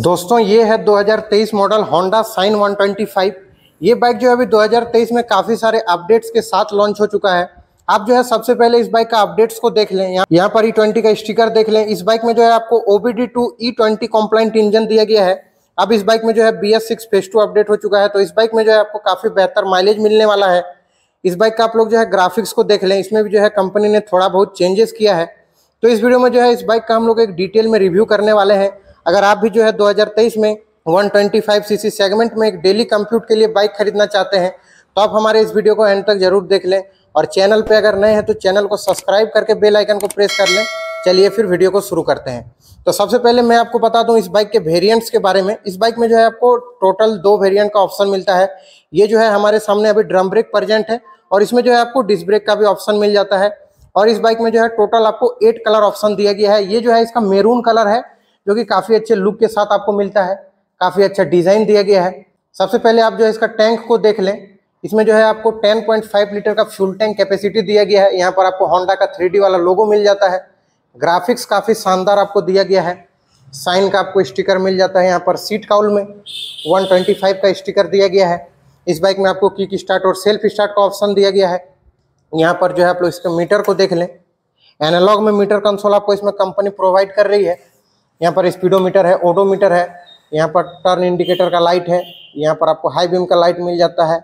दोस्तों, ये है 2023 मॉडल होंडा साइन 125 ये बाइक जो है अभी 2023 में काफ़ी सारे अपडेट्स के साथ लॉन्च हो चुका है। आप जो है सबसे पहले इस बाइक का अपडेट्स को देख लें। यहाँ यहाँ पर ई ट्वेंटी का स्टिकर देख लें। इस बाइक में जो है आपको OBD two E twenty compliant engine दिया गया है। अब इस बाइक में जो है B S six phase two update हो चुका है। तो इस बाइक में जो है आपको काफ़ी बेहतर माइलेज मिलने वाला है। इस बाइक का आप लोग जो है ग्राफिक्स को देख लें। इसमें भी जो है कंपनी ने थोड़ा बहुत चेंजेस किया है। तो इस वीडियो में जो है इस बाइक का हम लोग एक डिटेल में रिव्यू करने वाले हैं। अगर आप भी जो है 2023 में 125 सीसी सेगमेंट में एक डेली कंप्यूट के लिए बाइक खरीदना चाहते हैं तो आप हमारे इस वीडियो को एंड तक ज़रूर देख लें। और चैनल पे अगर नए हैं तो चैनल को सब्सक्राइब करके बेल आइकन को प्रेस कर लें। चलिए फिर वीडियो को शुरू करते हैं। तो सबसे पहले मैं आपको बता दूँ इस बाइक के वेरिएंट्स के बारे में। इस बाइक में जो है आपको टोटल दो वेरिएंट का ऑप्शन मिलता है। ये जो है हमारे सामने अभी ड्रम ब्रेक प्रजेंट है और इसमें जो है आपको डिस्क ब्रेक का भी ऑप्शन मिल जाता है। और इस बाइक में जो है टोटल आपको एट कलर ऑप्शन दिया गया है। ये जो है इसका मेरून कलर है। जो कि काफ़ी अच्छे लुक के साथ आपको मिलता है, काफ़ी अच्छा डिज़ाइन दिया गया है। सबसे पहले आप जो है इसका टैंक को देख लें। इसमें जो है आपको 10.5 लीटर का फ्यूल टैंक कैपेसिटी दिया गया है। यहाँ पर आपको होंडा का थ्री वाला लोगो मिल जाता है। ग्राफिक्स काफ़ी शानदार आपको दिया गया है। साइन का आपको स्टिकर मिल जाता है यहाँ पर सीट काउल में। 125 का स्टिकर दिया गया है। इस बाइक में आपको किक स्टार्ट और सेल्फ स्टार्ट का ऑप्शन दिया गया है। यहाँ पर जो है आप लोग इसके मीटर को देख लें। एनालॉग में मीटर कंसोल आपको इसमें कंपनी प्रोवाइड कर रही है। यहाँ पर स्पीडोमीटर है, ओडोमीटर है, यहाँ पर टर्न इंडिकेटर का लाइट है, यहाँ पर आपको हाई बीम का लाइट मिल जाता है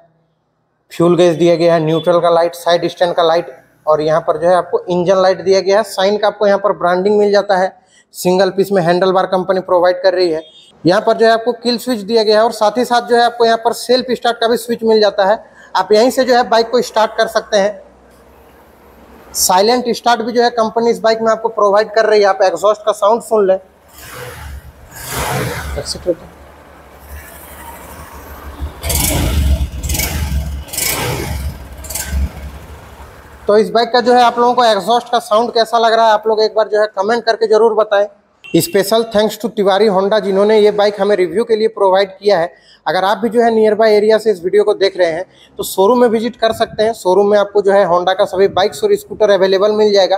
फ्यूल गैस दिया गया है न्यूट्रल का लाइट साइड स्टैंड का लाइट और यहाँ पर जो है आपको इंजन लाइट दिया गया है साइन का आपको यहाँ पर ब्रांडिंग मिल जाता है सिंगल पीस में हैंडल बार कंपनी प्रोवाइड कर रही है। यहाँ पर जो है आपको किल स्विच दिया गया है, और साथ ही साथ जो है आपको यहाँ पर सेल्फ स्टार्ट का भी स्विच मिल जाता है। आप यहीं से जो है बाइक को स्टार्ट कर सकते हैं। साइलेंट स्टार्ट भी जो है कंपनी इस बाइक में आपको प्रोवाइड कर रही है। आप एग्जॉस्ट का साउंड सुन लें। तो इस बाइक का जो है आप लोगों को एग्जॉस्ट का साउंड कैसा लग रहा है? आप लोग एक बार जो है कमेंट करके ज़रूर बताएँ। Special thanks to Tiwari Honda जिन्होंने ये बाइक हमें रिव्यू के लिए प्रोवाइड किया है। अगर आप भी जो है नियर बाय एरिया से इस वीडियो को देख रहे हैं तो शोरूम में विज़िट कर सकते हैं। शोरूम में आपको जो है होंडा का सभी बाइक्स और स्कूटर अवेलेबल मिल जाएगा।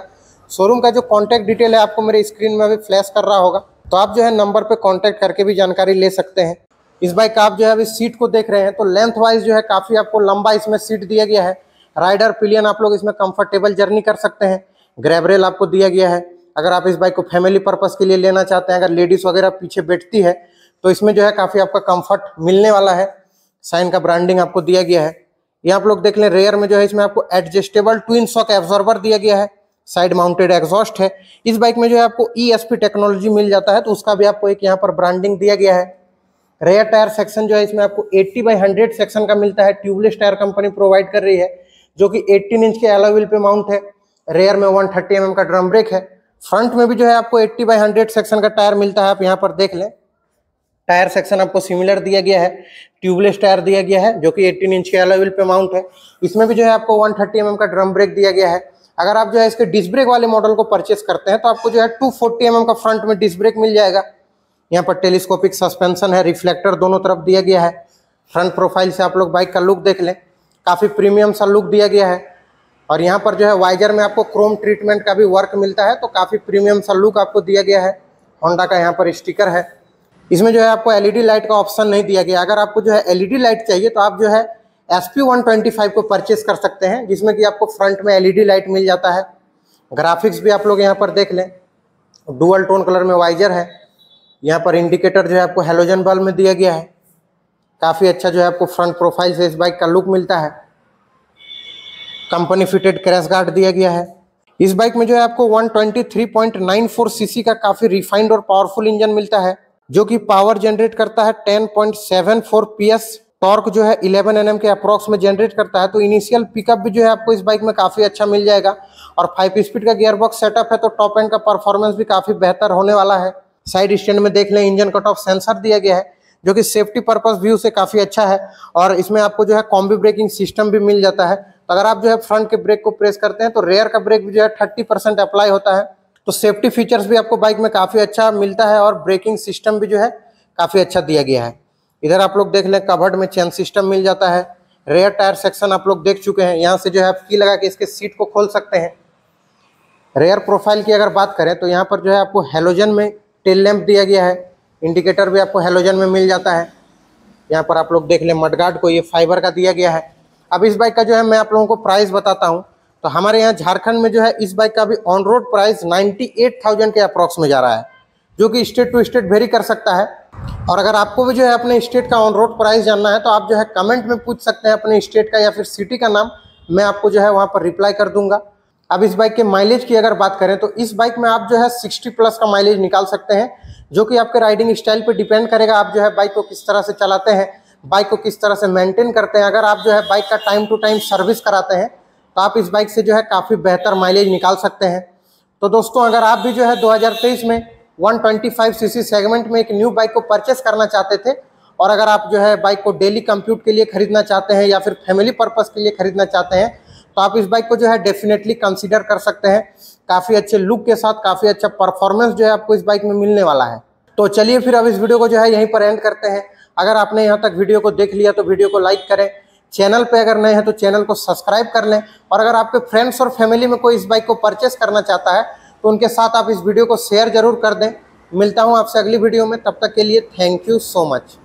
शोरूम का जो कॉन्टैक्ट डिटेल है, आपको मेरे स्क्रीन में अभी फ्लैश कर रहा होगा। तो आप जो है नंबर पे कॉन्टैक्ट करके भी जानकारी ले सकते हैं। इस बाइक का आप जो है अभी सीट को देख रहे हैं तो लेंथ वाइज जो है काफ़ी आपको लंबा इसमें सीट दिया गया है। राइडर पिलियन आप लोग इसमें कंफर्टेबल जर्नी कर सकते हैं। ग्रेबरेल आपको दिया गया है। अगर आप इस बाइक को फैमिली पर्पज़ के लिए लेना चाहते हैं, अगर लेडीज़ वगैरह पीछे बैठती है तो इसमें जो है काफ़ी आपका कंफर्ट मिलने वाला है। साइन का ब्रांडिंग आपको दिया गया है। ये आप लोग देख लें रेयर में जो है इसमें आपको एडजस्टेबल ट्विन सॉक एब्जॉर्बर दिया गया है। साइड माउंटेड एग्जॉस्ट है। इस बाइक में जो है आपको ई एस पी टेक्नोलॉजी मिल जाता है तो उसका भी आपको एक यहाँ पर ब्रांडिंग दिया गया है। रेयर टायर सेक्शन जो है, इसमें आपको 80 बाई 100 सेक्शन का मिलता है। ट्यूबलेस टायर कंपनी प्रोवाइड कर रही है, जो कि 18 इंच के एलोविल पे माउंट है। रेयर में 130 थर्टी mm का ड्रम ब्रेक है। फ्रंट में भी जो है आपको 80 बाई 100 सेक्शन का टायर मिलता है, आप यहाँ पर देख लें। टायर सेक्शन आपको सिमिलर दिया गया है। ट्यूबलेस टायर दिया गया है, जो कि 18 इंच के एलोविल पे माउंट है। इसमें भी जो है आपको 130 थर्टी mm का ड्रम ब्रेक दिया गया है। अगर आप जो है इसके डिस्क ब्रेक वाले मॉडल को परचेस करते हैं तो आपको जो है 240 फोर्टी mm का फ्रंट में डिस्क ब्रेक मिल जाएगा। यहाँ पर टेलीस्कोपिक सस्पेंशन है रिफ्लेक्टर दोनों तरफ़ दिया गया है। फ्रंट प्रोफ़ाइल से आप लोग बाइक का लुक देख लें। काफ़ी प्रीमियम सा लुक दिया गया है। और यहाँ पर जो है वाइजर में आपको क्रोम ट्रीटमेंट का भी वर्क मिलता है तो काफ़ी प्रीमियम सा लुक आपको दिया गया है। होंडा का यहाँ पर स्टिकर है। इसमें जो है आपको एलईडी लाइट का ऑप्शन नहीं दिया गया। अगर आपको जो है एलईडी लाइट चाहिए तो आप जो है S P one twenty five को परचेस कर सकते हैं, जिसमें कि आपको फ्रंट में एलईडी लाइट मिल जाता है। ग्राफिक्स भी आप लोग यहाँ पर देख लें। डुअल टोन कलर में वाइजर है। यहाँ पर इंडिकेटर जो है आपको हेलोजन बल्ब में दिया गया है। काफ़ी अच्छा जो है आपको फ्रंट प्रोफ़ाइल से इस बाइक का लुक मिलता है। कंपनी फिटेड क्रैश गार्ड दिया गया है। इस बाइक में जो है आपको 123.94 सीसी का काफ़ी रिफाइंड और पावरफुल इंजन मिलता है, जो कि पावर जनरेट करता है 10.74 पीएस टॉर्क जो है 11 एन के अप्रॉक्स में जनरेट करता है तो इनिशियल पिकअप भी जो है आपको इस बाइक में काफ़ी अच्छा मिल जाएगा। और फाइव स्पीड का गियर बॉक्स सेटअप है तो टॉप एंड का परफॉर्मेंस भी काफ़ी बेहतर होने वाला है। साइड स्टैंड में देख लें इंजन कट ऑफ़ सेंसर दिया गया है, जो कि सेफ्टी पर्पज व्यू से काफ़ी अच्छा है। और इसमें आपको जो है कॉम्बी ब्रेकिंग सिस्टम भी मिल जाता है। तो अगर आप जो है फ्रंट के ब्रेक को प्रेस करते हैं तो रेयर का ब्रेक भी जो है थर्टी परसेंट अप्लाई होता है। तो सेफ्टी फीचर्स भी आपको बाइक में काफ़ी अच्छा मिलता है और ब्रेकिंग सिस्टम भी जो है काफ़ी अच्छा दिया गया है। इधर आप लोग देख लें, कवर्ड में चैन सिस्टम मिल जाता है। रेयर टायर सेक्शन आप लोग देख चुके हैं। यहाँ से जो है, आप की लगा के इसके सीट को खोल सकते हैं। रेयर प्रोफ़ाइल की अगर बात करें तो यहाँ पर जो है, आपको हेलोजन में टेल लैंप दिया गया है। इंडिकेटर भी आपको हेलोजन में मिल जाता है। यहाँ पर आप लोग देख लें, मडगार्ड को ये फाइबर का दिया गया है। अब इस बाइक का जो है, मैं आप लोगों को प्राइस बताता हूँ। तो हमारे यहाँ झारखंड में जो है, इस बाइक का भी ऑन रोड प्राइस नाइन्टी के अप्रॉक्स में जा रहा है, जो कि स्टेट टू स्टेट वेरी कर सकता है। और अगर आपको भी जो है अपने स्टेट का ऑन रोड प्राइस जानना है तो आप जो है कमेंट में पूछ सकते हैं अपने स्टेट का या फिर सिटी का नाम। मैं आपको जो है वहाँ पर रिप्लाई कर दूँगा। अब इस बाइक के माइलेज की अगर बात करें तो इस बाइक में आप जो है 60 प्लस का माइलेज निकाल सकते हैं, जो कि आपके राइडिंग स्टाइल पर डिपेंड करेगा, आप जो है बाइक को किस तरह से चलाते हैं बाइक को किस तरह से मेंटेन करते हैं। अगर आप जो है बाइक का टाइम टू टाइम सर्विस कराते हैं तो आप इस बाइक से जो है काफ़ी बेहतर माइलेज निकाल सकते हैं। तो दोस्तों, अगर आप भी जो है 2023 में 125 सीसी सेगमेंट में एक न्यू बाइक को परचेस करना चाहते थे। और अगर आप जो है बाइक को डेली कंप्यूट के लिए खरीदना चाहते हैं या फिर फैमिली पर्पज़ के लिए खरीदना चाहते हैं तो आप इस बाइक को जो है डेफिनेटली कंसिडर कर सकते हैं। काफ़ी अच्छे लुक के साथ, काफ़ी अच्छा परफॉर्मेंस जो है आपको इस बाइक में मिलने वाला है। तो चलिए फिर अब इस वीडियो को जो है यहीं पर एंड करते हैं। अगर आपने यहाँ तक वीडियो को देख लिया तो वीडियो को लाइक करें। चैनल पे अगर नए हैं तो चैनल को सब्सक्राइब कर लें। और अगर आपके फ्रेंड्स और फैमिली में कोई इस बाइक को परचेस करना चाहता है तो उनके साथ आप इस वीडियो को शेयर ज़रूर कर दें। मिलता हूँ आपसे अगली वीडियो में, तब तक के लिए थैंक यू सो मच